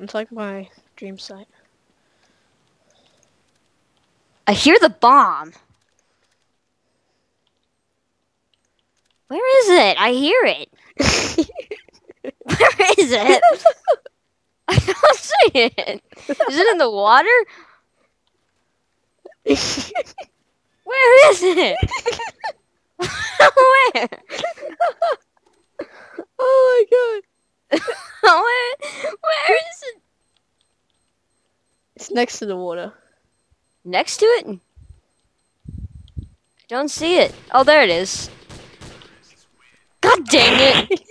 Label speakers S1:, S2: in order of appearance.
S1: It's like my dream site.
S2: I hear the bomb. Where is it? I hear it. Where is it? I don't see it. Is it in the water? Where is it? Where?
S1: oh my god.
S2: Where? Where is it?
S1: It's next to the water.
S2: Next to it? I don't see it. Oh, there it is. God dang it!